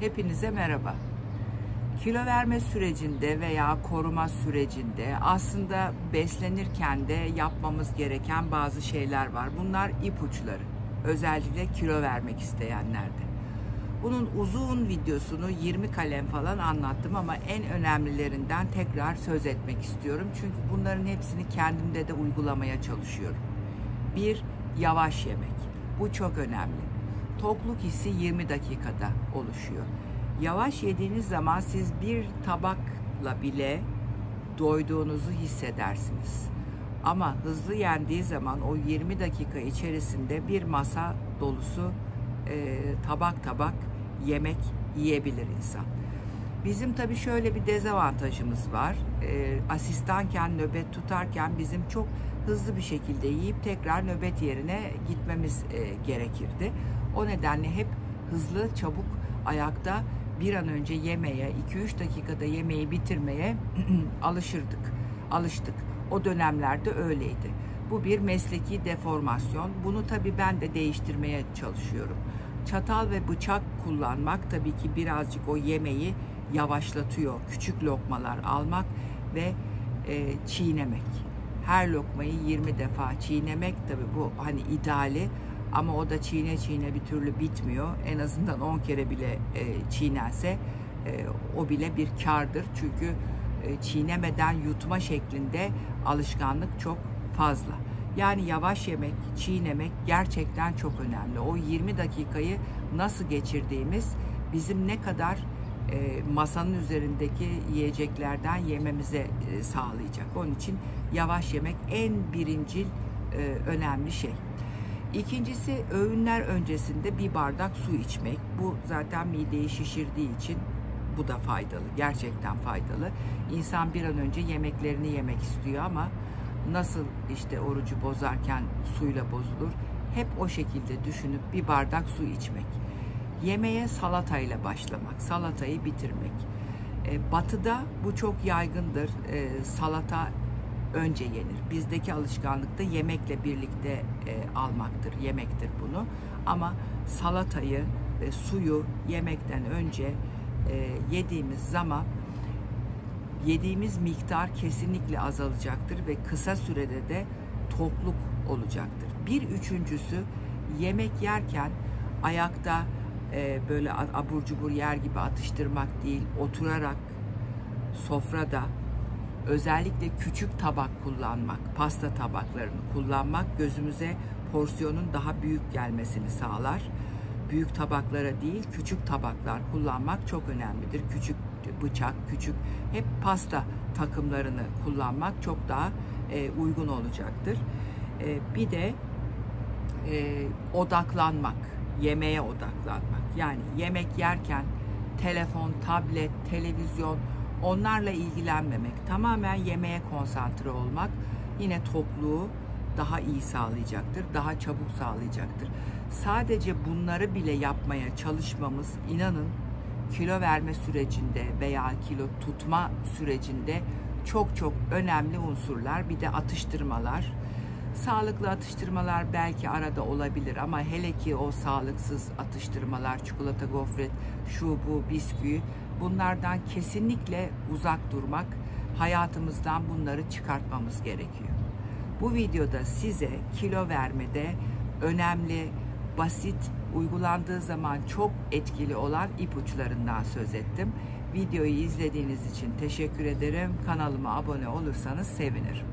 Hepinize merhaba. Kilo verme sürecinde veya koruma sürecinde aslında beslenirken de yapmamız gereken bazı şeyler var. Bunlar ipuçları. Özellikle kilo vermek isteyenlerde. Bunun uzun videosunu 20 kalem falan anlattım ama en önemlilerinden tekrar söz etmek istiyorum. Çünkü bunların hepsini kendimde de uygulamaya çalışıyorum. Bir, yavaş yemek. Bu çok önemli. Tokluk hissi 20 dakikada oluşuyor. Yavaş yediğiniz zaman siz bir tabakla bile doyduğunuzu hissedersiniz. Ama hızlı yendiği zaman o 20 dakika içerisinde bir masa dolusu e, tabak tabak yemek yiyebilir insan. Bizim tabii şöyle bir dezavantajımız var. E, asistanken, nöbet tutarken bizim çok hızlı bir şekilde yiyip tekrar nöbet yerine gitmemiz e, gerekirdi. O nedenle hep hızlı, çabuk ayakta bir an önce yemeye, 2-3 dakikada yemeği bitirmeye alışırdık, alıştık. O dönemlerde öyleydi. Bu bir mesleki deformasyon. Bunu tabii ben de değiştirmeye çalışıyorum. Çatal ve bıçak kullanmak tabii ki birazcık o yemeği yavaşlatıyor. Küçük lokmalar almak ve e, çiğnemek. Her lokmayı 20 defa çiğnemek tabii bu hani ideali ama o da çiğne çiğne bir türlü bitmiyor. En azından 10 kere bile e, çiğnense e, o bile bir kardır. Çünkü e, çiğnemeden yutma şeklinde alışkanlık çok fazla. Yani yavaş yemek, çiğnemek gerçekten çok önemli. O 20 dakikayı nasıl geçirdiğimiz bizim ne kadar e, masanın üzerindeki yiyeceklerden yememize e, sağlayacak. Onun için yavaş yemek en birincil e, önemli şey. İkincisi öğünler öncesinde bir bardak su içmek. Bu zaten mideyi şişirdiği için bu da faydalı. Gerçekten faydalı. İnsan bir an önce yemeklerini yemek istiyor ama nasıl işte orucu bozarken suyla bozulur? Hep o şekilde düşünüp bir bardak su içmek. Yemeğe salatayla başlamak, salatayı bitirmek. E, batı'da bu çok yaygındır. E, salata önce yenir. Bizdeki alışkanlık da yemekle birlikte e, almaktır, yemektir bunu. Ama salatayı ve suyu yemekten önce e, yediğimiz zaman yediğimiz miktar kesinlikle azalacaktır ve kısa sürede de tokluk olacaktır. Bir üçüncüsü yemek yerken ayakta e, böyle abur cubur yer gibi atıştırmak değil, oturarak sofrada özellikle küçük tabak kullanmak, pasta tabaklarını kullanmak gözümüze porsiyonun daha büyük gelmesini sağlar. Büyük tabaklara değil, küçük tabaklar kullanmak çok önemlidir. Küçük bıçak, küçük hep pasta takımlarını kullanmak çok daha e, uygun olacaktır. E, bir de e, odaklanmak, yemeğe odaklanmak. Yani yemek yerken telefon, tablet, televizyon onlarla ilgilenmemek, tamamen yemeğe konsantre olmak yine topluğu daha iyi sağlayacaktır, daha çabuk sağlayacaktır. Sadece bunları bile yapmaya çalışmamız inanın kilo verme sürecinde veya kilo tutma sürecinde çok çok önemli unsurlar. Bir de atıştırmalar. Sağlıklı atıştırmalar belki arada olabilir ama hele ki o sağlıksız atıştırmalar, çikolata, gofret, şu bu, bisküvi bunlardan kesinlikle uzak durmak, hayatımızdan bunları çıkartmamız gerekiyor. Bu videoda size kilo vermede önemli, basit, uygulandığı zaman çok etkili olan ipuçlarından söz ettim. Videoyu izlediğiniz için teşekkür ederim. Kanalıma abone olursanız sevinirim.